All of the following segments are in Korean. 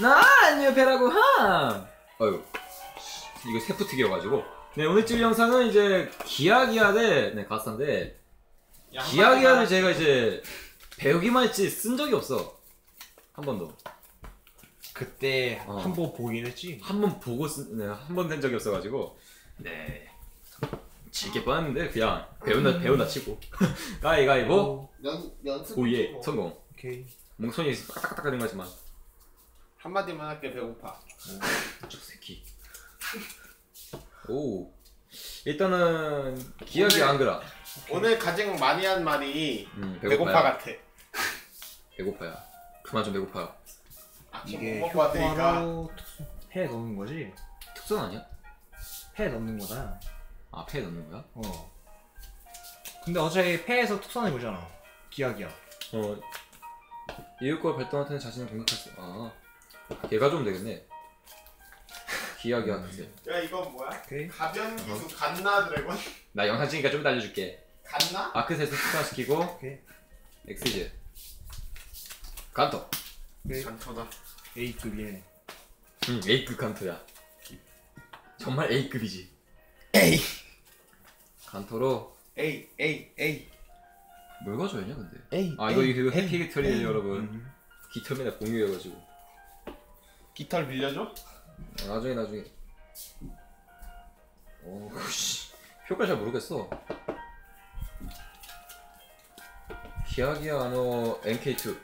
난 옆에라고 함. 어유 이거 세프특이여가지고. 네 오늘쯤 영상은 이제 기아기아 대네 가스인데 기아기아를 제가 이제 배우기만 했지 쓴 적이 없어 한 번도 그때 어. 한번 보긴 했지. 한 번 보고 네, 쓴한번 된 적이 없어가지고 네 질게 뻔했는데 그냥 배운다 배운다 치고 가위가위보 연 연습. 오예 뭐. 성공 오케이. 몽손이 까딱까딱 거리는 거지만 한마디만 할게 배고파. 저 새끼 오 일단은 기억이 오늘- 안 그라 오늘 가장 많이 한 말이 음, 배고파 같아. 배고파야 그만 좀 배고파요 아침 이게 못 먹고 왔으니까. 효과로 특수 해 넣는 거지. 특선 아니야? 해 넣는 거다. 아 폐에 넣는 거야? 어. 근데 어차피 폐에서 특선해 보잖아. 기약이야. 어 이윽고 발동한테는 자신을 공격할 수 아, 걔가 좀 되겠네 기억이 안 나세요 야 이건 뭐야? 오케이. 가변 기수 갓나 드래곤? 나 영상 찍으니까 좀 이따 알려줄게 갓나? 아크셋을 오케이. 엑스즈 간토 오케이. 간터다. A급이네. 응 A급 간토야 정말 A급이지 에이. 간토로 에이 에이 에이. 뭘 가져야냐 근데 에이. 아 이거 이거 해피 에이. 여러분 음. 깃털맨의 공유여가지고 깃털 빌려줘? 어, 나중에 나중에. 오 씨. 효과 잘 모르겠어. 기아기아 아노 NK2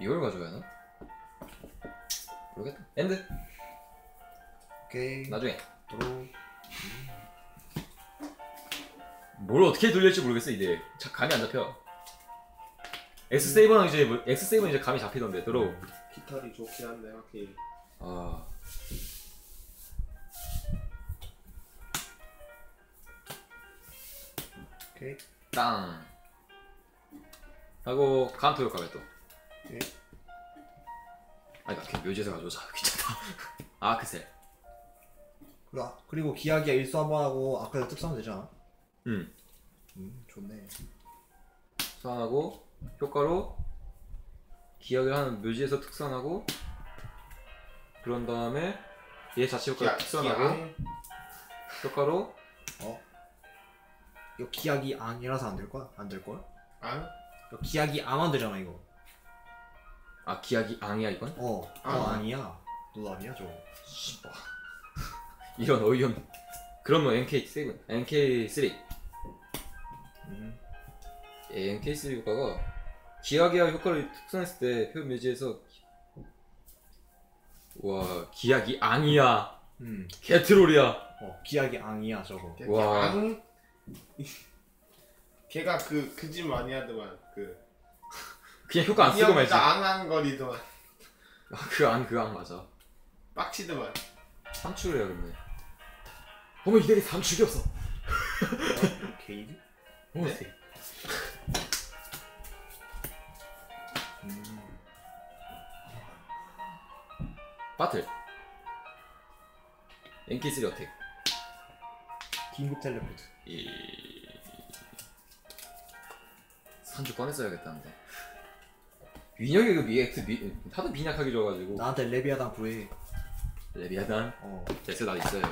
이걸 가져가야 하나? 모르겠다. end. 오케이. 나중에. draw. 뭘 어떻게 돌릴지 모르겠어 이제. 자, 감이 안 잡혀 X 세이버는 이제 뭐- X 세이버는 이제 감이 잡히던데 draw 깃털이 좋긴 한데 확실히. 아 오케이. 땅 하고 간토 효과가 또 오케이. 아니 나 그냥 묘지에서 가져오자 귀찮다 아 그새 그리고, 그리고 기약이야 일수 한번 하고 아까 특선 되잖아. 응 음, 좋네. 특산하고 효과로 기억을 하는 묘지에서 특산하고 그런 다음에 얘 자체 효과 특산하고 효과로 어? 이거 기약이 앙이라서 안 될 거야? 안 될 거야? 아? 이거 기약이 앙안 되잖아 이거. 아 기약이 앙이야 이건? 어. 아. 어. 너 아니야 저거. 씨발 이런 어이없는 그럼 뭐 NK7 NK3 음. 예, NK3 효과가 기약이야 효과를 특산했을 때 표현 묘지에서 와 기약이 앙이야 음. 개트롤이야 어 기약이 앙이야 저거. 와. 앙? 걔가 그 그 집 많이 하더만 그 그냥 효과 안 쓰고 말지 앙앙거리더만 그앙 그앙 맞아 빡치더만 삼축을 해야겠네 어머 이들이 삼축이 없어 게이드? 어머 네? 바틀. NK3 어택. 긴급 텔레포트. 이 산주 꺼냈어야겠다는데. 민혁이 그 미엑스 미 하도 빈약하게 줘가지고. 나한테 레비아단 구해. 레비아단 어. 제스 나 있어요.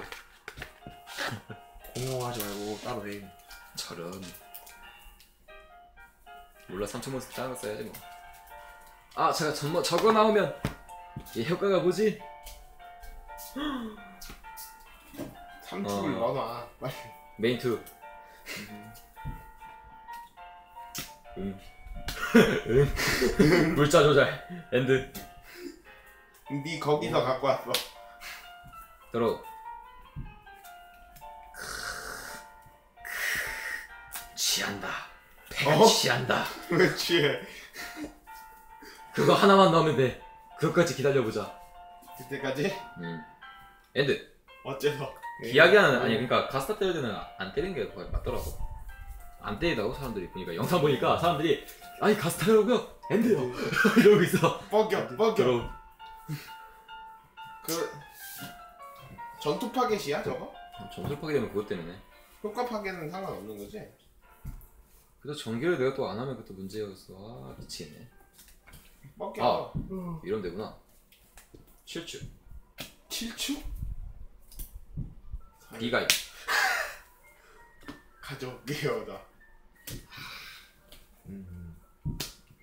공용하지 말고 따로 해. 저런. 몰라 3천 몬스터 짜는 거 써야지 뭐아 제가 저거 나오면 이 효과가 뭐지? 삼축을 어. 넣어놔. 빨리. 메인 2 응. 응. 물자 조절. 엔드. 니 거기서 갖고 왔어. 들어. 취한다. 배가 어? 취한다. 왜 취해? 그거 하나만 넣으면 돼 그것까지 기다려보자. 그때까지? 음. 엔드 어째서? 기약이하는 아니 그러니까 가스타 때릴 때는 안 때리는 게 거의 맞더라고. 안 때리다고 사람들이 보니까. 영상 보니까 사람들이 아니 가스타라고요? 엔드요. 이러고 있어. 뻐겨 뻐겨. 들어 그 전투 파겟이야 저거? 점수 파게 되면 그것 때문에. 효과 파괴는 상관없는 거지? 그래서 전기를 내가 또 안 하면 그것도 문제였어. 아 미치겠네 뻐겨 아 이러면 되구나. 7주 7축? B가 가져올게요 나 음.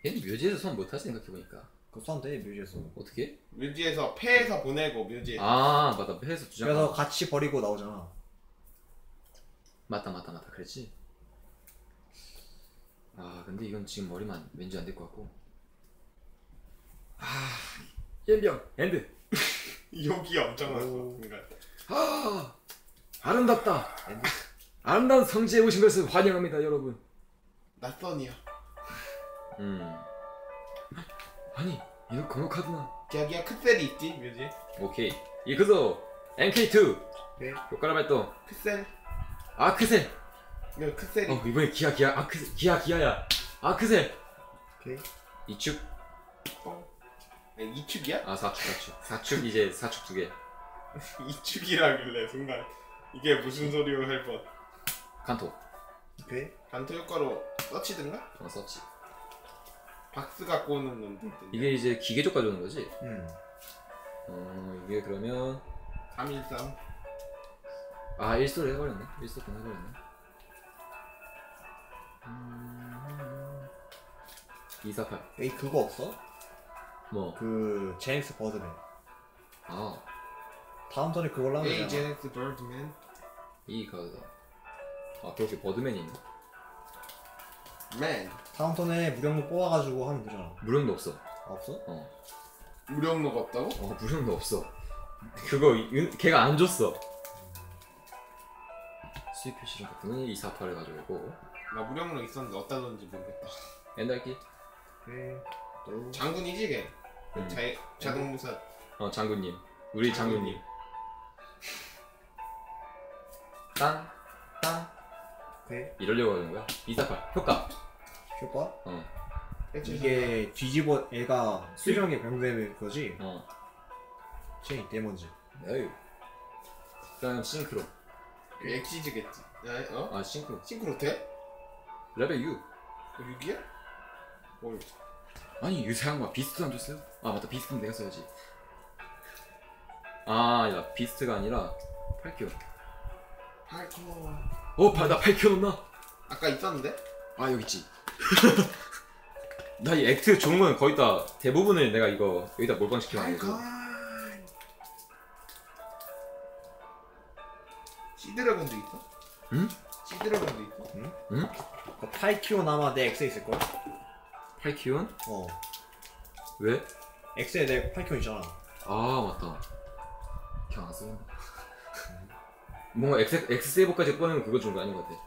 얘는 묘지에서 손 못하지 생각해보니까. 써도 돼 묘지에서. 어떻게? 묘지에서 패에서 보내고 묘지에. 아 맞다. 해서 두장. 그래서 같이 버리고 나오잖아. 맞다 맞다 맞다. 그랬지? 아 근데 이건 지금 머리만 왠지 안 될 것 같고 아 염병 end. 욕이 엄청 났어 아 아름답다. 아름다운 성지에 오신 것을 환영합니다 여러분. 낯선이야 음. 아니 이거 번호 카드나? 자기야 크셀이 있지? 묘지에 오케이. 이그ぞNK2 오케이. 효과를 발동. 크셀. 아크셀. 이거 크셀이. 어 이번에 기아 기아. 아크 기아 기아야. 아크셀. 오케이. 이축. 뻥 아니, 이축이야? 아 사축 사축. 사축 이제 사축 두개 이축이라길래 순간 이게 무슨 소리요? 할뻔. 칸토. 오케이. 간토 효과로 서치든가? 어 썼지 박스 갖고 오는 놈들 이게 이제 기계적 가져오는 거지? 음. 어 이게 그러면 313아 일소를 해버렸네. 일소 건 해버렸네. 음... 248 에이 그거 없어? 뭐 그 제임스 버드맨. 아, 다음 턴에 그걸로 하면 되잖아. 제넥스 버드맨 이 카드다. 아, 그렇게 버드맨이 있네. 맨 다음 턴에 무력로 뽑아가지고 하면 되잖아. 무령도 없어. 아, 없어? 어, 무력로가 없다고? 어, 무령도 없어. 그거, 윤- 걔가 안 줬어. 수입 표시랑 같은 건 248을 가져오고, 나 무력로 있었는데 어디다 뒀는지 모르겠다 엔달기, 오케이. 또. 장군이지 걔 음. 자, 자동무사 어, 장군님. 우리 장군님. 땅, 땅. 오케이. 이러려고 하는 거야. 248. 효과. 효과? 어, 이게 뒤집어 애가 수령의 병되는 거지? 어. 체인 데몬즈. 에휴. 그다음 싱크로. 엑시즈겠지 어? 아, 싱크로. 싱크로 돼? 레벨 6. 6이야? 뭘 아니 유사한 거야 비스트 안 줬어요? 아 맞다 비스트는 내가 써야지 아 아니다 비스트가 아니라 8큐 팔코 어? 파, 나 8큐 넣나? 아까 있었는데? 아 여기 있지 나 이 액트 좋은 거는 거의 다 대부분을 내가 이거 여기다 거지 시드래곤도 있어? 응? 시드래곤도 있어? 응? 그 8키로 남아 내 엑스에 있을걸? 8큐는? 어. 왜? 엑스에 내 8키 있잖아. 아 맞다. 그냥 안 쓰는 뭔가 엑스, 엑스 세이버까지 꺼내면 그거 좋은 거 아닌 것 같아.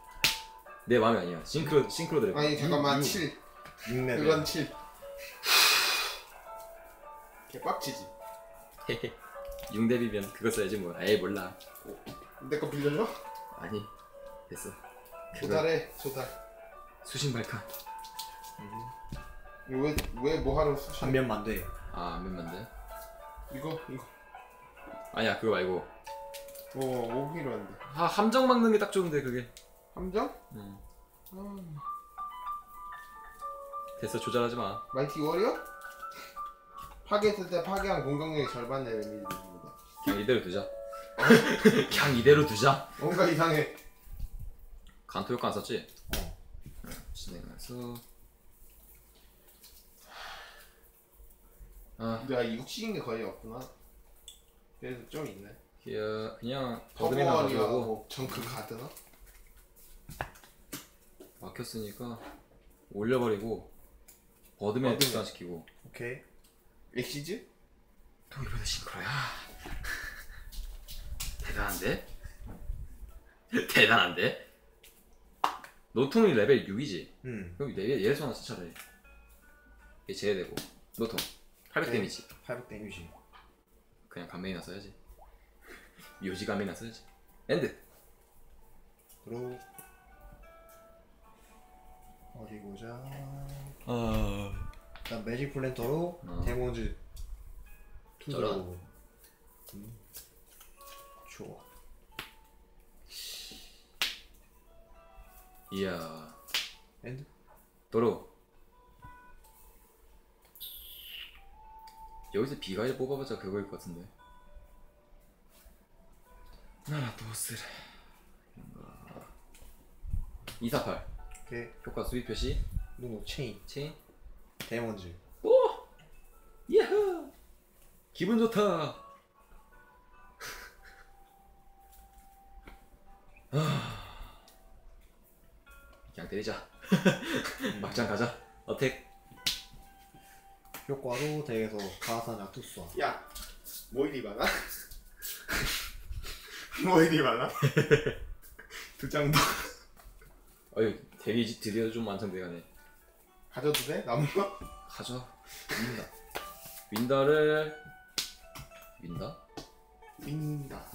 내 마음이 아니야. 싱크로 싱크로 드래 아니 잠깐만. 유- 7 6레벨. 그건 7 개빡치지. 6대비면 그거 써야지 뭐 에이 몰라. 내 거 빌려줘? 아니 됐어. 그거 조달해 조달. 수신 발칸 왜왜 뭐 하러 수신 반면만 돼. 아 안면만 돼? 이거 이거 아니야 그거 말고 어 5필요한데 아 함정 막는 게 딱 좋은데 그게 함정? 응. 음. 됐어 조절하지 마 마이티 워리어? 파괴했을 때 파괴한 공격력의 데미지 줍니다 그냥 이대로 두자 그냥 이대로 두자 뭔가 이상해 간토 효과 안 썼지? 어. 진행해서 아 내가 이 육식인 게 거의 없구나 그래도 좀 있네 그냥 그냥 버드맨만 가져오고 퍼버워리하고 정크 가드나? 막혔으니까 올려버리고 버드맨 버드맨. 특산시키고 오케이. 엑시즈? 또 이번에 싱크로야 대단한데? 대단한데? 노통이 레벨 6이지? 음. 그럼 얘, 얘에서 하나 쓰 차라리 얘 제외되고 노통 800 네. 데미지 800 데미지. 그냥 감메이나 써야지 묘지 감메이나 써야지 엔드 그리고 어디 보자. 아... 일단 매직 플랜터로 어. 데몬즈. 투자로. 음. 좋아. 이야 end. 도로 여기서 비가일 뽑아봤자 그거일 것 같은데. 나라 도스를. 248 오케이 효과 수비 표시 누구 체인 체인 데몬즈 오! 예후! 기분 좋다. 아. 그냥 때리자. 덱에서 가산약 특수화 야, 뭐 이리 많아? 뭐 이리 많아? 두장더 어휴, deck이 드디어 좀 완성돼가네. 가져도 돼? 남은 거? 가져. 윈다. 윈다를 윈다? 윈다,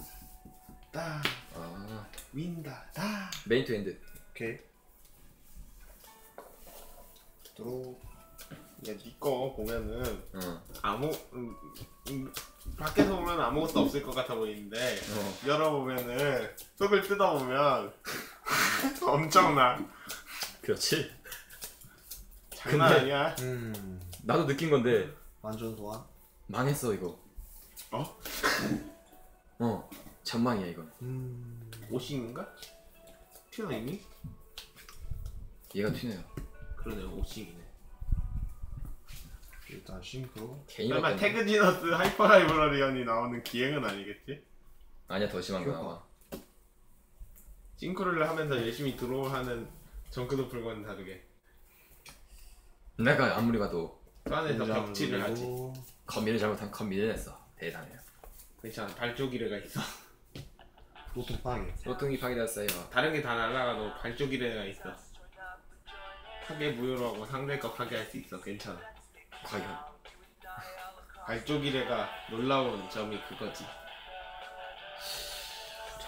따, 아 윈다, 따. main two end. 오케이 들어 야, 니거 보면은 어. 아무 음, 음, 밖에서 보면 아무것도 없을 것 같아 보이는데 어. 열어보면은 속을 뜯어보면 엄청나. 그렇지. 장난 근데- 아니야. 음 나도 느낀 건데 완전 소환 망했어 이거. 어? 어. 전망이야 이건. 음 오싱인가? 튀어나 있니? 얘가 튀네요. 그러네 오싱이네. 일단 싱크로 괜히 설마. 태그지너스 하이퍼 라이브러리언이 나오는 기행은 아니겠지? 아니야 더 심한 거 효과. 나와. 싱크로를 하면서 열심히 드로우하는 정크도 불과는 다르게 내가 아무리 봐도 그 안에서 벽치를 하지 컴비를 잘못한 컴비를 했어. 대단해요. 괜찮아 발조기레가 있어 노트 파괴 로통이 파괴되었어요. 다른 게 다 날라가도 발조기레가 있어 파괴 무효로 하고 상대 거 파괴할 수 있어 괜찮아 과연. 발조기레가 놀라운 점이 그거지.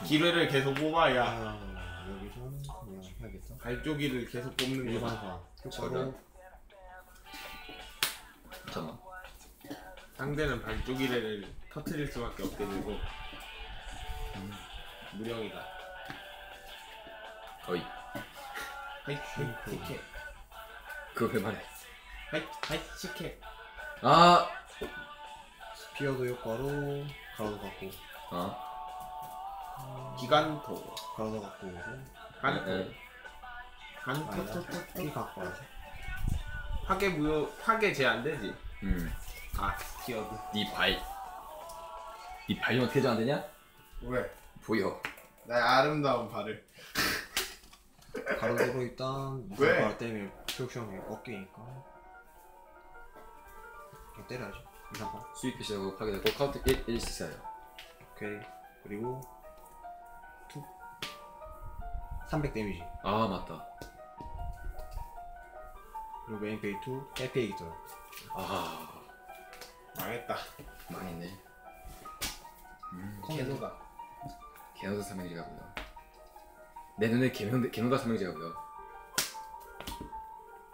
기뢰를 계속 뽑아야 아 여기서 그냥 해야겠다 발조기를 계속 뽑는 일반 거다 소환 효과로. 잠깐만. 상대는 발조기레를 터트릴 수밖에 없게 되고. 무령이다. 어이. 하이. 그거 왜 말해? 시케 아. 스피어도 효과로 가로도 갖고 어. 기간토 가로도 갖고 오고 간토 네. 피 간토토토토 갖고 와서 파괴 무효 파괴 제한 되지 음. 아 스티어드 네 발. 네 발이 어떻게 잘안 되냐? 왜? 보여. 나의 아름다운 발을 가로도로 일단 왜? 이상발 때문에 표시형이 어깨니까 그냥 때려야지 이상발 수입 표시하고 파괴되고 카운트 1, 1 있어요. 오케이 그리고 툭300 데미지 아 맞다. 그리고 메인 페이 2 에피에이터 아 망했다 망했네. 음. 개노다 삼형제가 보여. 내 눈에 개노 개노다 삼형제가 보여.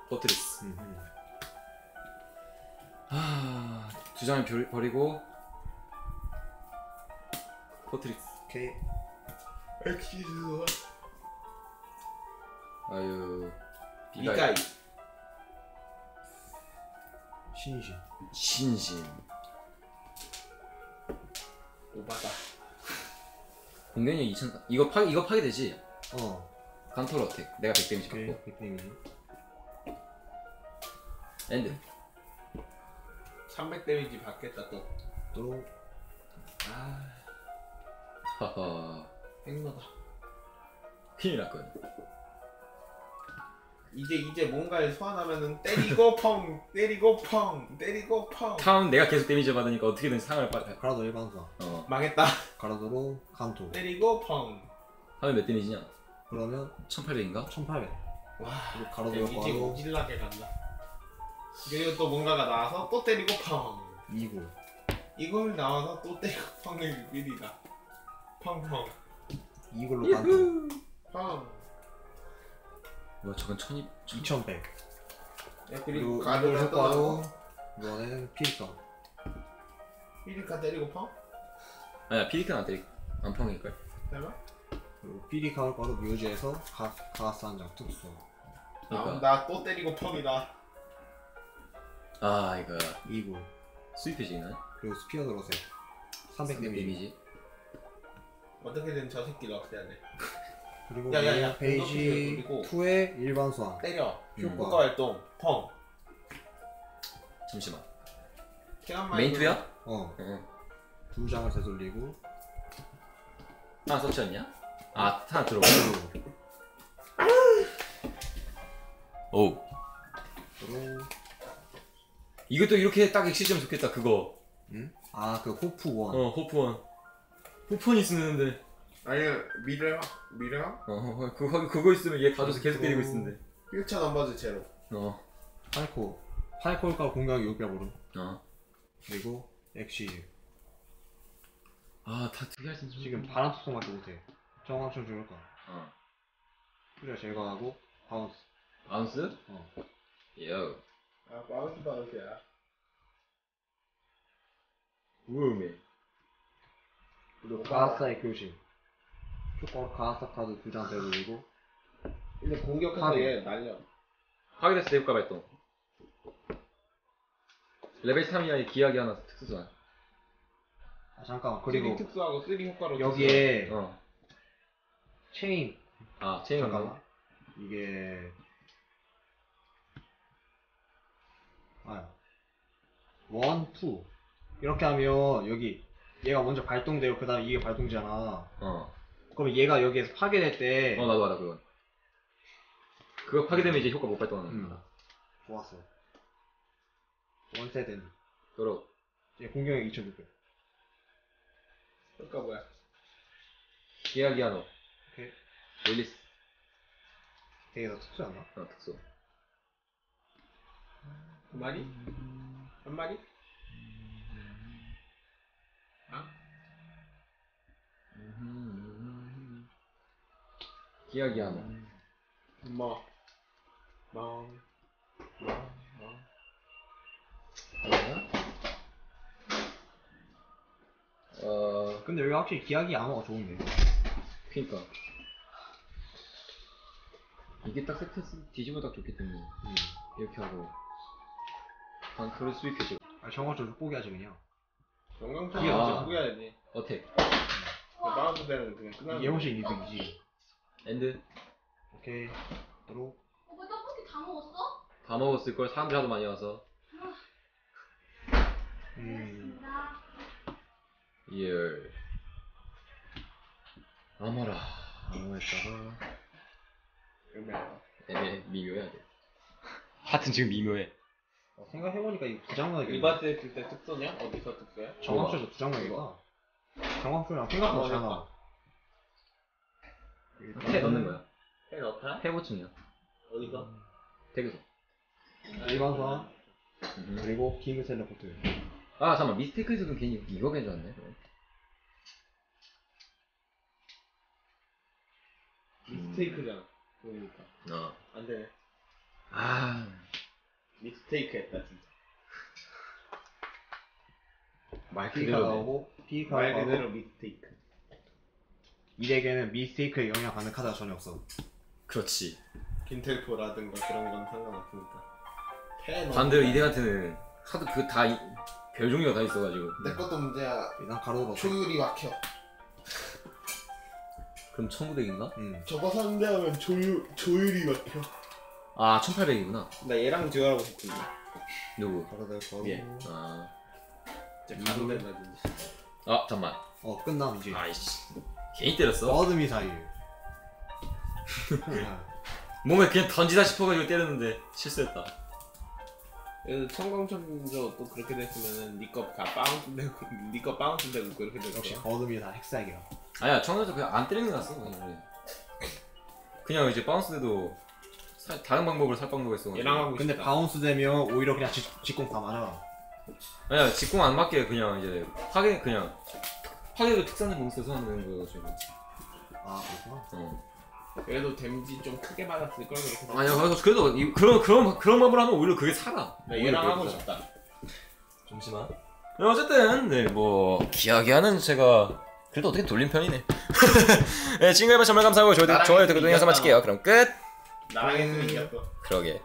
포트리스. 아, 두 장을 별- 버리고 포트리스. 오케이 엑시즈 아유 이가이 신신 신신. 오바다 공격력 2000 이거 파 이거 파괴되지? 어 컨트롤 어택. 내가 100 데미지 받고 100 데미지 엔드. 300 데미지 받겠다 또 또 아, 하하. 행노다 큰일 났군. 이제 이제 뭔가를 소환하면은 때리고 펑 때리고 펑 때리고 펑 타운 내가 계속 데미지 받으니까 어떻게든 상을 빠. 가로도 일반 소환 어. 망했다 가로도로 칸토 때리고 펑 하면 몇 데미지냐? 그러면 1800인가? 1800 와, 가로도 데미지 오질나게 간다. 그리고 또 뭔가가 나와서 또 때리고 펑. 2구 이걸 나와서 또 때리고 펑을 미리다. 펑펑. 이걸로 펑. 뭐 저건 1200. 2100 네, 그리고 그리고 이걸 가드가 또 효과로 나오고 이번에는 피리카 미리카 때리고 펑. 아니야 피리크는 안 때리. 안 펑일걸? 설마? 그리고 피리카 효과로 묘지에서 가, 가스 한 장 특수 그러니까. 나또 때리고 펑이다. 아 이거 2구 스위프지 있나요? 그리고 스피어 들어오세요 300 데미지 데미지. 어떻게든 저 새끼를 없애야 돼. 그리고 야, 야, 야, 공격기를 2의 일반 소환 때려. 음. 효과 활동. 펑. 잠시만. 시간 메인 투야? 어, 응. 두 장을 되돌리고 하나 서치였냐? 아 하나 들어가. 오. 그리고 이것도 이렇게 딱 엑시즈면 좋겠다 그거. 응? 아그 호프 원 어 호프원. 호프원 있으는데. 아니 미래와 미래와 어, 어 그거 그거 있으면 얘 가져서 계속 때리고 있는데. 1차 넘버즈 제로. 어. 파이코 파이코일까 공격이 6개 오름 어. 그리고 엑시즈 아다 특이할 수 있는. 지금 바람 속성밖에 못해 정황총 줄까 어. 투자 제거하고 바운스 바운스? 어. 요. 아 바운스 바운스야. 우음해. 그리고 가하사의 교신 조건 가하사 카드 두장 되돌리고 근데 공격해서 하긴. 얘 날려. 때 효과 발동. 레벨 3 이하의 기하기 하나 특수 소환. 아 잠깐만 그리고 그리고 특수하고 3 효과로 여기에 어. 체인 아 체인 잠깐만. 이게 아 one, two 이렇게 하면 여기 얘가 먼저 발동되고 그 다음에 이게 발동되잖아 어. 그럼 얘가 여기에서 파괴될 때 어 나도 알아 그건. 그거 파괴되면 이제 효과 못 발동하는 음. 거야. 좋았어 원세된 그럼 얘 공격력 2600 효과 뭐야? 하나. 오케이 release. 되게 더 특수였나? 어 특수. 두 마리? 한 마리? 아? 기하기 하나. 뭐? 뭐? 뭐? 뭐? 어 근데 여기 확실히 기하기 암호가 좋은데 그니까 이게 딱 세트 뒤집어 딱 좋기 때문에 음. 이렇게 하고 방크로 스위프지. 아 저거 좀 족보기 하지 그냥 영광통이 아. 언제 구해야지. 어택. 바운스 되는 그냥 끝나는 훨씬 이득이지. 엔드. 오케이. 들어 오빠 떡볶이 다 먹었어? 다 먹었을 걸 사람들이 하도 많이 와서. 음. 나 열. 아마라 아마했다가. 거야. 애매 미묘해야 돼. 하여튼 지금 미묘해 어, 생각해보니까 이 부장력이 일바스 했을 때 특수냐? 어디서 특수야? 정확수도 부장력이다 정확수랑 생각보다 잘 아, 나와 해 넣는 거야 해 넣다? 해 보충이야 어디서? 태그서 일반 소환 음. 그리고 킹 텔레포트 아 잠깐만 미스테이크에서도 괜히 이거 괜찮네 미스테이크잖아. 그러니까. 어. 안 되네. 아 미스테이크 했다, 진짜. 말 나오고 피카 말 그대로 미스테이크. 이 덱에는 미스테이크에 영향 받는 카드가 전혀 없어 그렇지 빈텔포라든가 그런 건 상관없으니까. 반대로 이대한테는 카드 그다 별 종류가 다 있어가지고 내 것도 문제야. 일단 가로로 조율이 막혀. 그럼 1900인가? 음. 저거 상대하면 조율, 조율이 막혀. 아 1800이구나 나 얘랑 듀얼하고 싶은데. 누구? 될 거고 예. 아, 진짜 가도 된다, 진짜. 아 잠만 어 끝남 이제 아이씨 괜히 때렸어? 버드 미사일 몸에 그냥 던지다 싶어가지고 때렸는데 실수했다 그래서 청광천도 또 그렇게 됐으면은 니꺼다 바운스 되고 니꺼 바운스 되고 그렇게 될 역시. 버드 미사 핵사기야 아니야 청소도 그냥 안 때리는 게 낫어 그냥 이제 바운스도 살- 다른 방법으로 살 방법이 있어 얘랑 하고 근데 싶다. 바운스 되면 오히려 그냥 직, 직공 다 맞아 아니야 직공 안 맞게 그냥 이제 파괴 그냥 파괴도 특산의 몬스터 하는 거여가지고 아 그렇구나 어. 그래도 데미지 좀 크게 받았을 걸 그렇게. 아니야 그래서 그래도 이, 그런 그런 그런 방법을 하면 오히려 그게 살아 나 얘랑 오히려 하고 싶다. 잠시만. 네, 어쨌든 네뭐 기하기하는 제가 그래도 어떻게 돌린 편이네. 네 지금까지 정말 감사하고 좋아요 나랑 좋아요 댓글 이겼다. 동영상 마칠게요. 그럼 끝. 나랑 했으면 이겼어. 그러게.